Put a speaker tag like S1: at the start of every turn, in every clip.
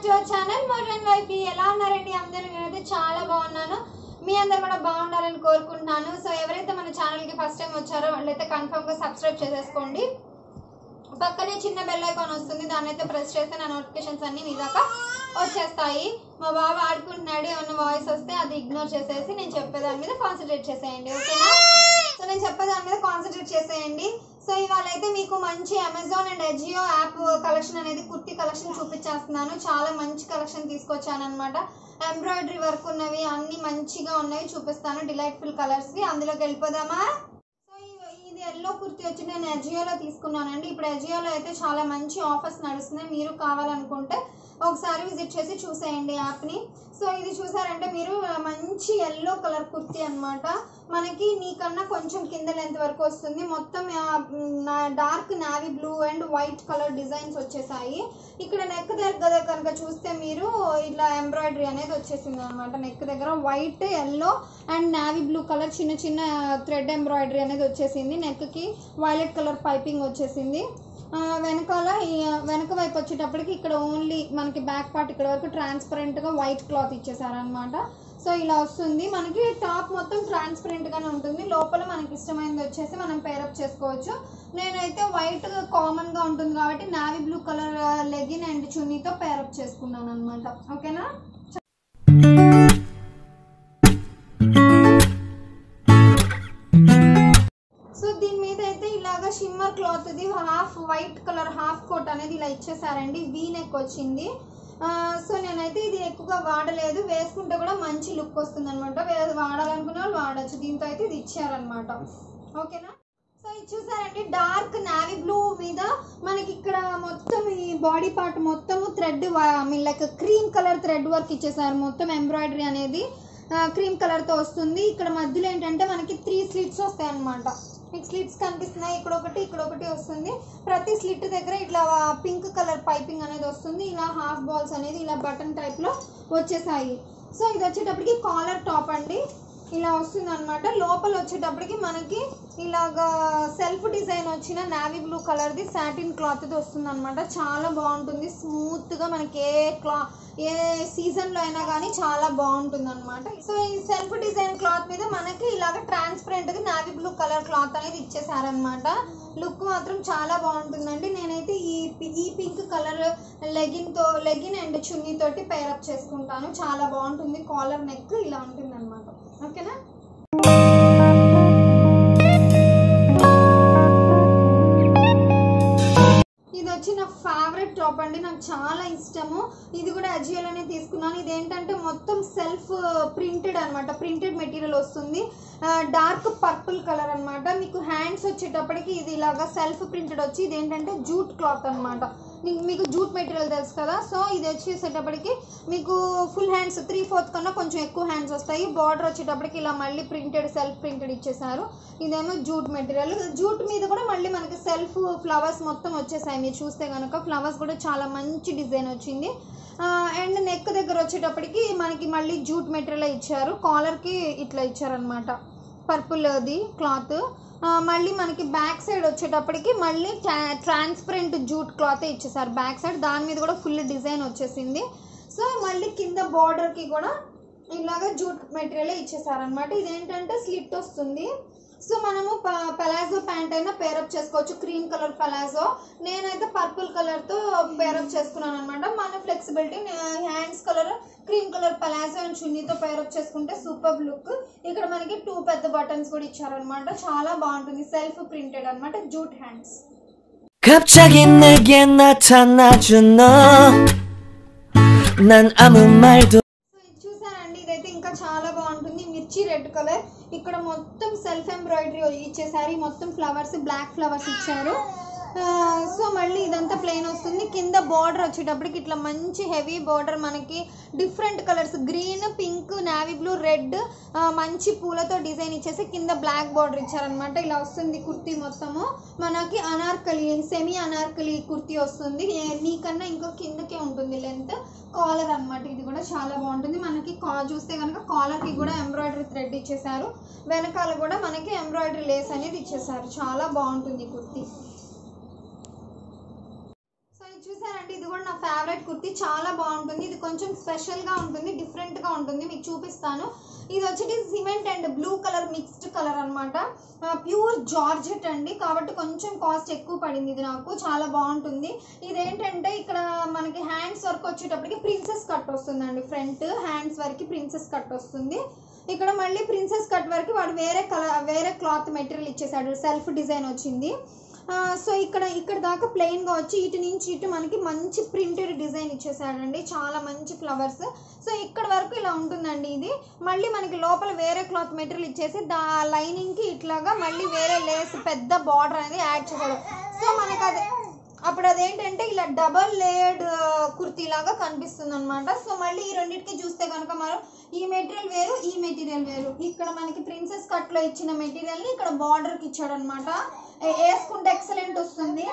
S1: Back to our channel modern wife ఎలా ఉన్నారండి? అందరూ నేనైతే చాలా బాగున్నాను. మీ అందరు కూడా బాగుండాలని కోరుకుంటున్నాను. సో ఎవరైతే మన ఛానల్కి ఫస్ట్ టైం వచ్చారో వాళ్ళైతే కన్ఫర్మ్గా సబ్స్క్రైబ్ చేసేసుకోండి. పక్కనే చిన్న బెల్ ఐకాన్ వస్తుంది. దాన్ని అయితే ప్రెస్ చేస్తే నా నోటిఫికేషన్స్ అన్నీ మీ దాకా వచ్చేస్తాయి. మా బాబు ఆడుకుంటున్నాడు. ఏమన్నా వాయిస్ వస్తే అది ఇగ్నోర్ చేసేసి నేను చెప్పేదాని మీద కాన్సన్ట్రేట్ చేసేయండి. ఓకేనా సో నేను చెప్పేదాని మీద కాన్సన్ట్రేట్ చేసేయండి. సో ఇవాళ అయితే మీకు మంచి Amazon and Ajio app collection అనేది కుర్తి కలెక్షన్ చూపించేస్తున్నాను. చాలా మంచి కలెక్షన్ తీసుకొచ్చాను అనమాట ఎంబ్రాయిడరీ వర్క్ ఉన్నవి అన్ని మంచిగా ఉన్నవి చూపిస్తాను. డిలైట్ఫుల్ కలర్స్వి అందులోకి వెళ్ళిపోదామా? సో ఇది ఎల్లో కుర్తి వచ్చి నేను ఎజియోలో తీసుకున్నానండి. ఇప్పుడు ఎజియోలో అయితే చాలా మంచి ఆఫర్స్ నడుస్తున్నాయి. మీరు కావాలనుకుంటే ఒకసారి విజిట్ చేసి చూసేయండి యాప్ని. సో ఇది చూసారంటే మీరు మంచి ఎల్లో కలర్ కుర్తి అన్నమాట. మనకి నీకన్నా కొంచెం కింద లెంత్ వరకు వస్తుంది. మొత్తం dark navy blue and white colour designs వచ్చేసాయి. ఇక్కడ నెక్ దగ్గర కనుక చూస్తే మీరు ఇట్లా ఎంబ్రాయిడరీ అనేది వచ్చేసింది అనమాట నెక్ దగ్గర white yellow and navy blue colour చిన్న చిన్న థ్రెడ్ ఎంబ్రాయిడరీ అనేది వచ్చేసింది. నెక్కి వైలెట్ కలర్ పైపింగ్ వచ్చేసింది. వెనకాల వెనక వైపు వచ్చేటప్పటికి ఇక్కడ ఓన్లీ మనకి బ్యాక్ పార్ట్ ఇక్కడ వరకు ట్రాన్స్పరెంట్గా వైట్ క్లాత్ ఇచ్చేసారనమాట సో ఇలా వస్తుంది. మనకి టాప్ మొత్తం ట్రాన్స్పరెంట్గానే ఉంటుంది. లోపల మనకి ఇష్టమైనది వచ్చేసి మనం పేరప్ చేసుకోవచ్చు. నేనైతే వైట్ కామన్గా ఉంటుంది కాబట్టి navy blue colour legging and చున్నీతో pair up చేసుకున్నాను అనమాట ఓకేనా షిమ్మర్ క్లాత్ ఇది half white colour half coat అనేది ఇలా ఇచ్చేసారండి. వీ నెక్ వచ్చింది. సో నేనైతే ఇది ఎక్కువగా వాడలేదు. వేసుకుంటే కూడా మంచి లుక్ వస్తుంది అనమాట వాడాలనుకునే వాళ్ళు వాడచ్చు. దీంతో అయితే ఇది ఇచ్చారనమాట ఓకేనా? సో ఇది చూసారండి. డార్క్ నావీ బ్లూ మీద మనకి ఇక్కడ మొత్తం ఈ బాడీ పార్ట్ మొత్తము thread like cream colour thread work ఇచ్చేసారు. మొత్తం ఎంబ్రాయిడరీ అనేది క్రీమ్ కలర్తో వస్తుంది. ఇక్కడ మధ్యలో ఏంటంటే మనకి త్రీ స్లిట్స్ వస్తాయి అనమాట మీకు స్లిట్స్ కనిపిస్తున్నాయి. ఇక్కడ ఒకటి ఇక్కడ ఒకటి వస్తుంది. ప్రతి స్లిట్ దగ్గర ఇట్లా పింక్ కలర్ పైపింగ్ అనేది వస్తుంది. ఇలా హాఫ్ బాల్స్ అనేది ఇలా బటన్ టైప్లో వచ్చేసాయి. సో ఇది వచ్చేటప్పటికి కాలర్ టాప్ అండి. ఇలా వస్తుంది అనమాట లోపల వచ్చేటప్పటికి మనకి ఇలాగా సెల్ఫ్ డిజైన్ వచ్చిన నావీ బ్లూ కలర్ది సాటిన్ క్లాత్ది వస్తుంది అనమాట చాలా బాగుంటుంది. స్మూత్గా మనకి ఏ క్లా ఏ సీజన్లో అయినా కానీ చాలా బాగుంటుంది అనమాట సో ఈ సెల్ఫ్ డిజైన్ క్లాత్ మీద మనకి ఇలాగ ట్రాన్స్పరెంట్గా నావీ బ్లూ కలర్ క్లాత్ అనేది ఇచ్చేసారనమాట లుక్ మాత్రం చాలా బాగుంటుందండి. నేనైతే ఈ పి- ఈ పింక్ కలర్ లెగిన్తో లెగిన్ అండ్ చున్నీ తోటి పేరప్ చేసుకుంటాను. చాలా బాగుంటుంది. కాలర్ నెక్ ఇలా ఉంటుంది ఓకేనా? ఇది వచ్చి నా ఫేవరెట్ టాప్ అండి. నాకు చాలా ఇష్టము. ఇది కూడా అజియోలోనే తీసుకున్నాను. ఇది ఏంటంటే మొత్తం సెల్ఫ్ ప్రింటెడ్ అనమాట ప్రింటెడ్ మెటీరియల్ వస్తుంది. డార్క్ పర్పుల్ కలర్ అన్నమాట. మీకు హ్యాండ్స్ వచ్చేటప్పటికి ఇది ఇలాగా సెల్ఫ్ ప్రింటెడ్ వచ్చి ఇది ఏంటంటే జూట్ క్లాత్ అనమాట మీకు జూట్ మెటీరియల్ తెలుసు కదా? సో ఇది వచ్చేసేటప్పటికి మీకు ఫుల్ హ్యాండ్స్ త్రీ ఫోర్త్ కన్నా కొంచెం ఎక్కువ హ్యాండ్స్ వస్తాయి. బార్డర్ వచ్చేటప్పటికి ఇలా మళ్ళీ ప్రింటెడ్ సెల్ఫ్ ప్రింటెడ్ ఇచ్చేసారు. ఇదేమో జూట్ మెటీరియల్. జూట్ మీద కూడా మళ్ళీ మనకి సెల్ఫ్ ఫ్లవర్స్ మొత్తం వచ్చేసాయి. మీరు చూస్తే కనుక ఫ్లవర్స్ కూడా చాలా మంచి డిజైన్ వచ్చింది. అండ్ నెక్ దగ్గర వచ్చేటప్పటికి మనకి మళ్ళీ జూట్ మెటీరియల్ ఇచ్చారు. కాలర్కి ఇట్లా ఇచ్చారనమాట పర్పుల్ది క్లాత్. మళ్ళీ మనకి బ్యాక్ సైడ్ వచ్చేటప్పటికి మళ్ళీ ట్రాన్స్పరెంట్ జూట్ క్లాత్ ఇచ్చేసారు బ్యాక్ సైడ్. దాని మీద కూడా ఫుల్ డిజైన్ వచ్చేసింది. సో మళ్ళీ కింద బార్డర్కి కూడా ఇలాగ జూట్ మెటీరియల్ ఇచ్చేసారనమాట ఇదేంటంటే స్లిట్ వస్తుంది. సో మనము ప- పలాజో ప్యాంట్ అయినా పేరప్ చేసుకోవచ్చు క్రీమ్ కలర్ పలాజో నేనైతే పర్పుల్ కలర్తో పేరప్ చేసుకున్నాను అనమాట మన flexibility hands colour cream colour palazzo and చున్నీతో pair up చేసుకుంటే సూపర్ లుక్ ఇక్కడ మనకి టూ పెద్ద బటన్స్ కూడా ఇచ్చారనమాట చాలా బాగుంటుంది సెల్ఫ్ ప్రింటెడ్ అన్నమాట జూట్ హ్యాండ్స్
S2: 갑자기 내게 나타나준 너 난 아무 말도
S1: సో ఇది చూసారండి ఇదైతే ఇంకా చాలా బాగుంటుంది మిర్చి రెడ్ కలర్ ఇక్కడ మొత్తం సెల్ఫ్ ఎంబ్రాయిడరీ ఇచ్చేసారి మొత్తం ఫ్లవర్స్ బ్లాక్ ఫ్లవర్స్ ఇచ్చారు. సో మళ్ళీ ఇదంతా ప్లెయిన్ వస్తుంది. కింద బార్డర్ వచ్చేటప్పటికి ఇట్లా మంచి హెవీ బార్డర్ మనకి different colours green pink navy blue red మంచి పూలతో డిజైన్ ఇచ్చేసి కింద బ్లాక్ బార్డర్ ఇచ్చారనమాట ఇలా వస్తుంది కుర్తీ మొత్తము. మనకి అనార్కలి సెమీ అనార్కలి కుర్తీ వస్తుంది. నీకన్నా ఇంకో కిందకే ఉంటుంది లెంత్ కాలర్ అన్నమాట. ఇది కూడా చాలా బాగుంటుంది. మనకి కా చూస్తే కనుక కాలర్కి కూడా ఎంబ్రాయిడరీ థ్రెడ్ ఇచ్చేసారు వెనకాల కూడా మనకి ఎంబ్రాయిడరీ లేస్ అనేది ఇచ్చేసారు చాలా బాగుంటుంది ఈ కుర్తీ. చూసారండి ఇది కూడా నా ఫేవరెట్ కుర్తీ. చాలా బాగుంటుంది. ఇది కొంచెం స్పెషల్గా ఉంటుంది డిఫరెంట్గా ఉంటుంది. మీకు చూపిస్తాను. ఇది వచ్చేసి cement and blue colour mixed colour అనమాట ప్యూర్ జార్జెట్ అండి. కాబట్టి కొంచెం కాస్ట్ ఎక్కువ పడింది ఇది నాకు. చాలా బాగుంటుంది. ఇదేంటంటే ఇక్కడ మనకి హ్యాండ్స్ వర్క్ వచ్చేటప్పటికి ప్రిన్సెస్ కట్ వస్తుందండి. ఫ్రంట్ హ్యాండ్స్ వరకు ప్రిన్సెస్ కట్ వస్తుంది. ఇక్కడ మళ్ళీ ప్రిన్సెస్ కట్ వరకు వాడు వేరే కలర్ వేరే క్లాత్ మెటీరియల్ ఇచ్చేసాడు. సెల్ఫ్ డిజైన్ వచ్చింది. సో ఇక్కడ ఇక్కడ దాకా ప్లెయిన్గా వచ్చి ఇటు నుంచి ఇటు మనకి మంచి ప్రింటెడ్ డిజైన్ ఇచ్చేసాడండి చాలా మంచి ఫ్లవర్స్ సో ఇక్కడ వరకు ఇలా ఉంటుందండి ఇది. మళ్ళీ మనకి లోపల వేరే క్లాత్ మెటీరియల్ ఇచ్చేసి దా లైనింగ్కి ఇట్లాగా మళ్ళీ వేరే లేస్ పెద్ద బార్డర్ అనేది యాడ్ చేశాడు. సో మనకి అదే అప్పుడు అదేంటంటే ఇలా డబల్ లేయర్డ్ కుర్తీ లాగా కనిపిస్తుంది అనమాట సో మళ్ళీ ఈ రెండింటికి చూస్తే కనుక మనం ఈ మెటీరియల్ వేరు ఈ మెటీరియల్ వేరు. ఇక్కడ మనకి ప్రిన్సెస్ కట్లో ఇచ్చిన మెటీరియల్ని ఇక్కడ బార్డర్కి ఇచ్చాడు అనమాట వేసుకుంటే ఎక్సలెంట్ వస్తుంది.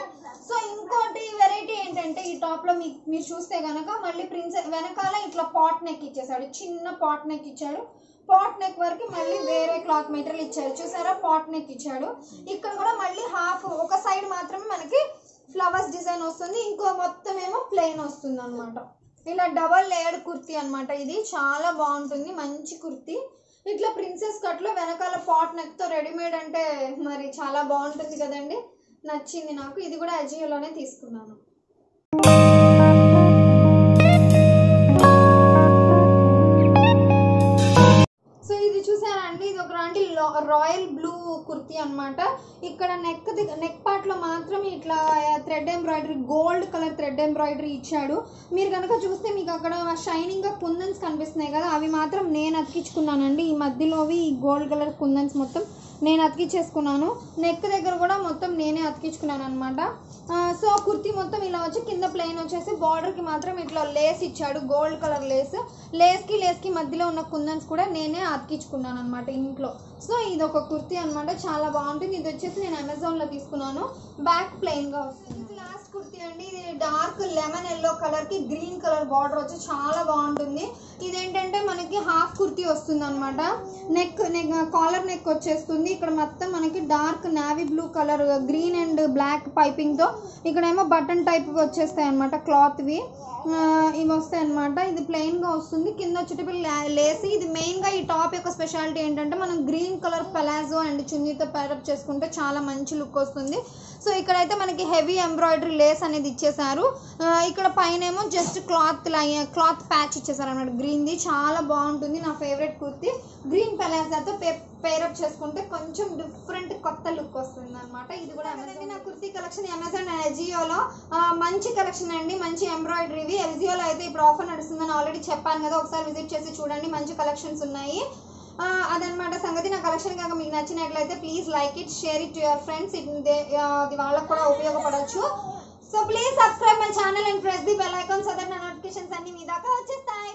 S1: సో ఇంకోటి వెరైటీ ఏంటంటే ఈ టాప్లో మీ మీరు చూస్తే కనుక మళ్ళీ ప్రిన్సెస్ వెనకాల ఇట్లా పాట్ నెక్ ఇచ్చేసాడు. చిన్న పాట్ నెక్ ఇచ్చాడు. పాట్ నెక్ వరకు మళ్ళీ వేరే క్లాత్ మెటీరియల్ ఇచ్చాడు. చూసారా? పాట్ నెక్ ఇచ్చాడు. ఇక్కడ కూడా మళ్ళీ హాఫ్ ఒక సైడ్ మాత్రమే మనకి ఫ్లవర్స్ డిజైన్ వస్తుంది. ఇంకో మొత్తం ఏమో ప్లెయిన్ వస్తుంది అనమాట ఇలా డబల్ లేయర్డ్ కుర్తీ అన్నమాట ఇది. చాలా బాగుంటుంది. మంచి కుర్తీ. ఇట్లా ప్రిన్సెస్ కట్లో వెనకాల పాట్ నెక్తో రెడీమేడ్ అంటే మరి చాలా బాగుంటుంది కదండి. నచ్చింది నాకు. ఇది కూడా అజియోలోనే తీసుకున్నాను. సో ఇది చూసారా అండి ఇది ఒక లాంటి రాయల్ బ్లూ కుర్తీ అన్నమాట. ఇక్కడ నెక్ నెక్ పార్ట్లో మాత్రం ఇట్లా thread embroidery gold colour thread embroidery ఇచ్చాడు. మీరు కనుక చూస్తే మీకు అక్కడ షైనింగ్గా కుందన్స్ కనిపిస్తున్నాయి కదా అవి మాత్రం నేను అతికించుకున్నానండి. ఈ మధ్యలోవి ఈ గోల్డ్ కలర్ కుందన్స్ మొత్తం నేను అతికించేసుకున్నాను. నెక్ దగ్గర కూడా మొత్తం నేనే అతికించుకున్నాను అనమాట సో కుర్తీ మొత్తం ఇలా వచ్చి కింద ప్లెయిన్ వచ్చేసి బార్డర్కి మాత్రం ఇట్లా లేస్ ఇచ్చాడు గోల్డ్ కలర్ లేస్ లేస్కి లేస్కి మధ్యలో ఉన్న కుందన్స్ కూడా నేనే అతికించుకున్నాను అనమాట ఇంట్లో. సో ఇది ఒక కుర్తీ అనమాట చాలా బాగుంటుంది. ఇది వచ్చేసి నేను అమెజాన్లో తీసుకున్నాను. బ్యాక్ ప్లెయిన్గా వస్తుంది. లాస్ట్ కుర్తి అండి. ఇది డార్క్ లెమన్ ఎల్లో కలర్కి గ్రీన్ కలర్ బార్డర్ వచ్చి చాలా బాగుంటుంది. ఇదేంటంటే మనకి హాఫ్ కుర్తి వస్తుంది అనమాట నెక్ నెక్ కాలర్ నెక్ వచ్చేస్తుంది. ఇక్కడ మొత్తం మనకి dark navy blue colour green and black పైపింగ్తో ఇక్కడేమో బటన్ టైప్ వచ్చేస్తాయి అనమాట క్లాత్వి ఇవి వస్తాయి అనమాట ఇది ప్లెయిన్గా వస్తుంది. కింద వచ్చేటప్పుడు లేసి ఇది మెయిన్గా ఈ టాప్ యొక్క స్పెషాలిటీ ఏంటంటే మనం గ్రీన్ కలర్ పలాజో అండ్ చున్నీతో పేరప్ చేసుకుంటే చాలా మంచి లుక్ వస్తుంది. సో ఇక్కడైతే మనకి హెవీ ఎంబ్రాయిడరీ లేస్ అనేది ఇచ్చేసారు ఇక్కడ పైన ఏమో జస్ట్ క్లాత్ క్లాత్ ప్యాచ్ ఇచ్చేసారు అన్నమాట. గ్రీన్ది చాలా బాగుంటుంది. నా ఫేవరెట్ కుర్తి. గ్రీన్ పలాజాతో పేరప్ చేసుకుంటే కొంచెం డిఫరెంట్ కొత్త లుక్ వస్తుంది అనమాట ఇది కూడా అమెజాన్ నా కుర్తీ కలెక్షన్ అమెజాన్ ఎజియోలో మంచి కలెక్షన్ అండి. మంచి ఎంబ్రాయిడరీవి ఎజియోలో అయితే ఇప్పుడు ఆఫర్ నడుస్తుందని ఆల్రెడీ చెప్పాను కదా. ఒకసారి విజిట్ చేసి చూడండి. మంచి కలెక్షన్స్ ఉన్నాయి. అదనమాట సంగతి నా కలెక్షన్ కనుక మీకు నచ్చినట్లయితే please like it share it to your friends it అది వాళ్ళకు కూడా ఉపయోగపడవచ్చు. So please subscribe my channel and press the bell icon so that నా నోటిఫికేషన్స్ అన్ని మీ దాకా వచ్చేస్తాయి.